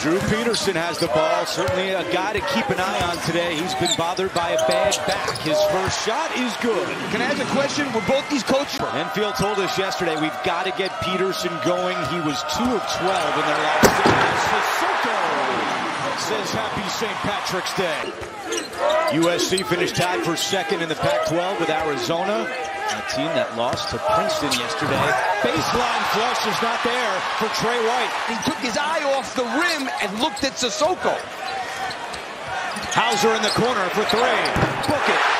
Drew Peterson has the ball. Certainly a guy to keep an eye on today. He's been bothered by a bad back. His first shot is good. Can I ask a question? Were both these coaches? Enfield told us yesterday we've got to get Peterson going. He was 2 of 12 in their last. Sissoko says happy St. Patrick's Day. USC finished tied for second in the Pac-12 with Arizona. A team that lost to Princeton yesterday. Baseline flush is not there for Tre White. He took his eye off the rim and looked at Sissoko. Hauser in the corner for three. Book it.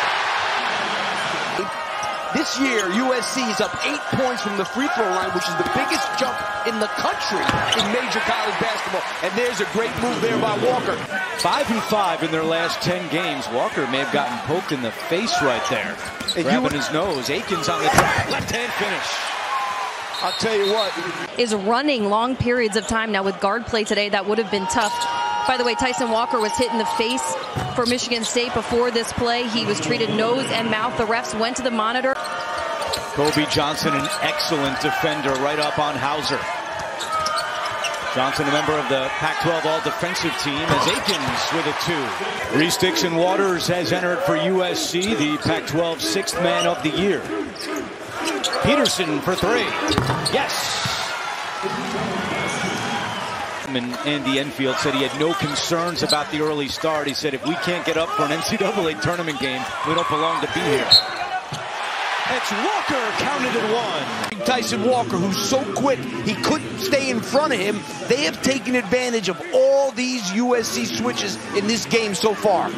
This year, USC is up eight points from the free throw line, which is the biggest jump in the country in major college basketball. And there's a great move there by Walker. Five and five in their last ten games. Walker may have gotten poked in the face right there. If Grabbing you- his nose. Akins on the drive. Left hand finish. I'll tell you what, is running long periods of time now with guard play today. That would have been tough. By the way, Tyson Walker was hit in the face for Michigan State before this play. He was treated nose and mouth. The refs went to the monitor. Kobe Johnson, an excellent defender, right up on Hauser. Johnson, a member of the Pac-12 All-Defensive Team, as Akins with a two. Reese Dixon Waters has entered for USC, the Pac-12 Sixth Man of the Year. Peterson for three. Yes. And Andy Enfield said he had no concerns about the early start. He said if we can't get up for an NCAA tournament game, we don't belong to be here. It's Walker counted at one. Tyson Walker, who's so quick, he couldn't stay in front of him. They have taken advantage of all these USC switches in this game so far.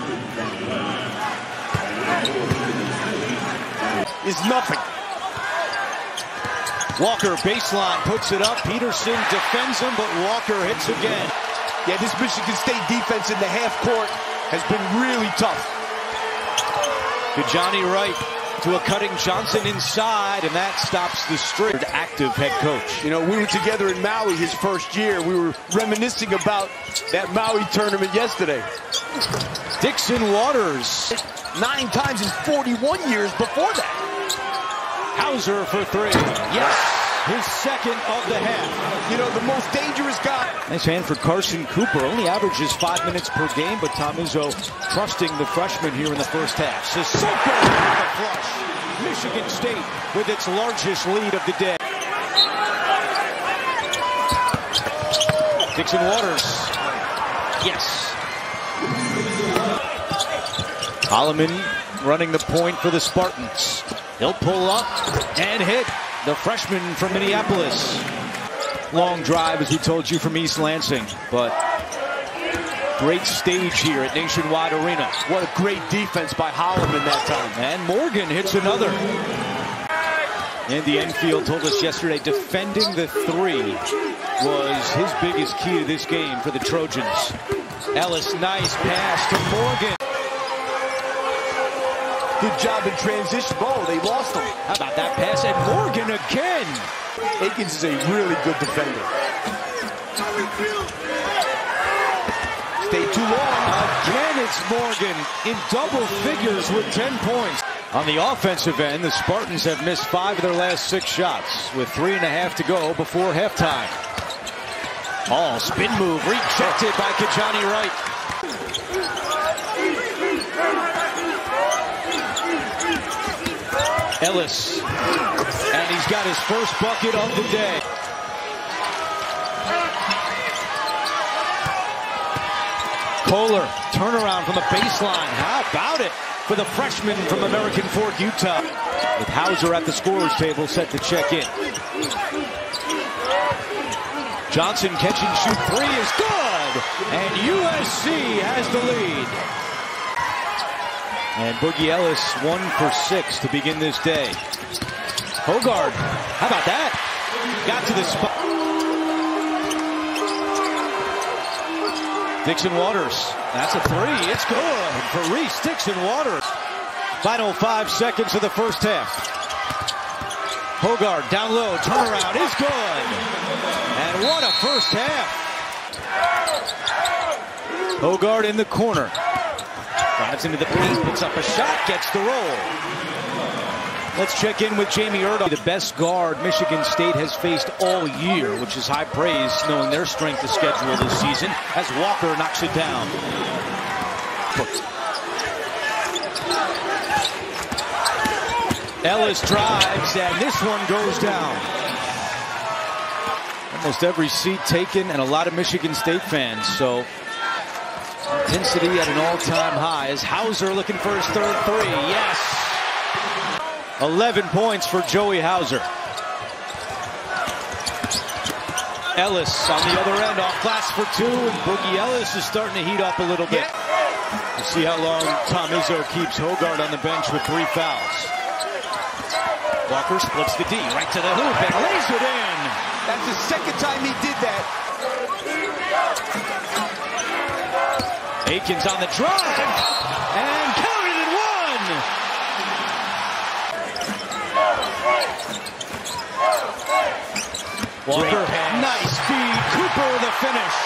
Is nothing. Walker baseline puts it up. Peterson defends him, but Walker hits again. Yeah, this Michigan State defense in the half court has been really tough. To Kijani Wright to a cutting Johnson inside, and that stops the streak. Active head coach. You know, we were together in Maui his first year. We were reminiscing about that Maui tournament yesterday. Dixon Waters. Nine times in 41 years before that. Hauser for three. Yes. His second of the half. You know, the most dangerous guy. Nice hand for Carson Cooper. Only averages five minutes per game, but Tom Izzo trusting the freshman here in the first half. Sissoko with the flush. Michigan State with its largest lead of the day. Dixon Waters. Yes. Holloman running the point for the Spartans. He'll pull up and hit the freshman from Minneapolis. Long drive, as we told you, from East Lansing, but great stage here at Nationwide Arena. What a great defense by Holloman that time. And Morgan hits another. And Andy Enfield told us yesterday defending the three was his biggest key to this game for the Trojans. Ellis, nice pass to Morgan. Good job in transition. Oh, they lost him. How about that pass? And Morgan again. Akins is a really good defender. Stay too long. Again, it's Morgan in double figures with 10 points. On the offensive end, the Spartans have missed five of their last six shots with three and a half to go before halftime. Ball spin move rejected by Kijani Wright. Ellis, and he's got his first bucket of the day. Kohler, turnaround from the baseline. How about it for the freshman from American Fork, Utah? With Hauser at the scorer's table set to check in. Johnson catch and shoot three is good. And USC has the lead. And Boogie Ellis one for six to begin this day. Hoggard, how about that? Got to the spot. Dixon Waters, that's a three. It's good for Reese Dixon Waters. Final five seconds of the first half. Hoggard down low, turnaround is good. And what a first half. Hoggard in the corner. Drives into the paint, puts up a shot, gets the roll. Let's check in with Jamie Erdahl, the best guard Michigan State has faced all year, which is high praise knowing their strength of schedule this season as Walker knocks it down. Ellis drives, and this one goes down. Almost every seat taken, and a lot of Michigan State fans. So intensity at an all-time high. As Hauser looking for his third three. Yes. 11 points for Joey Hauser. Ellis on the other end off glass for two, and Boogie Ellis is starting to heat up a little bit. We'll see how long Tom Izzo keeps Hoggard on the bench with three fouls. Walker splits the D right to the hoop and lays it in. That's the second time he did that. Akins on the drive and counted it one. Walker, nice feed. Cooper the finish.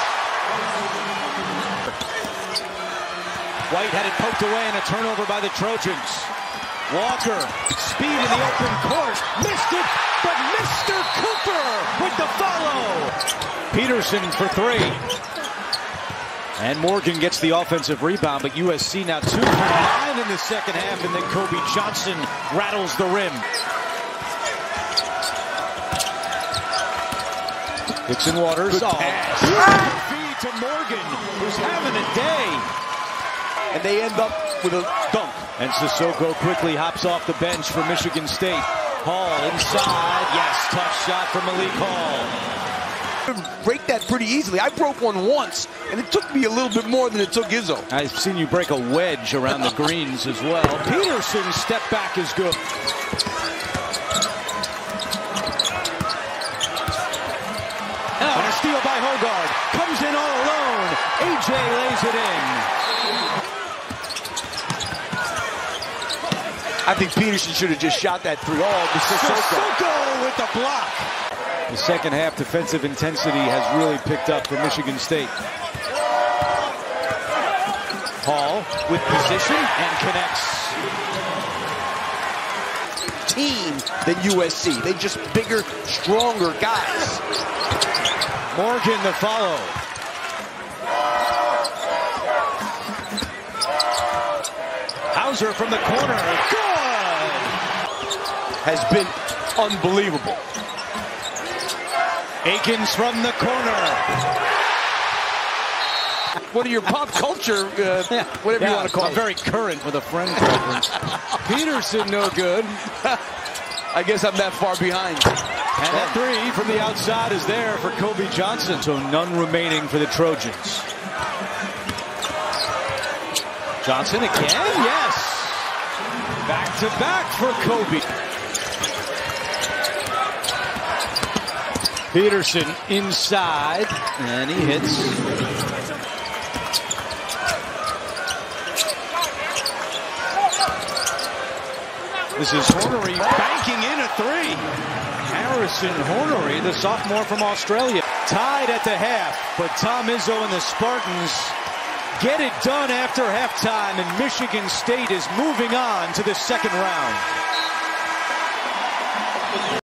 White had it poked away and a turnover by the Trojans. Walker, speed in the open court, missed it, but Mr. Cooper with the follow. Peterson for three. And Morgan gets the offensive rebound, but USC now two for nine in the second half, and then Kobe Johnson rattles the rim. Dixon Waters Good pass. Ah! Feed to Morgan, who's having a day. And they end up with a dunk. And Sissoko quickly hops off the bench for Michigan State. Hall inside. Yes, tough shot from Malik Hall. Break that pretty easily. I broke one once, and it took me a little bit more than it took Izzo. I've seen you break a wedge around the greens as well. Peterson's step back is good. Oh, and a steal by Hoggard. Comes in all alone. AJ lays it in. I think Peterson should have just shot that three. Oh, Sissoko. Sissoko with the block. The second half defensive intensity has really picked up for Michigan State. Hall with position and connects. Team than USC. They just bigger, stronger guys. Morgan the follow. Hauser from the corner. Good! Has been unbelievable. Akins from the corner. What are your pop culture, uh, whatever you want to call it? very current with a friend reference. Peterson no good. I guess I'm that far behind. And that three from the outside is there for Kobe Johnson. So none remaining for the Trojans. Johnson again, yes. Back to back for Kobe. Peterson inside, and he hits. This is Hornery banking in a three. Harrison Hornery, the sophomore from Australia, tied at the half, but Tom Izzo and the Spartans get it done after halftime, and Michigan State is moving on to the second round.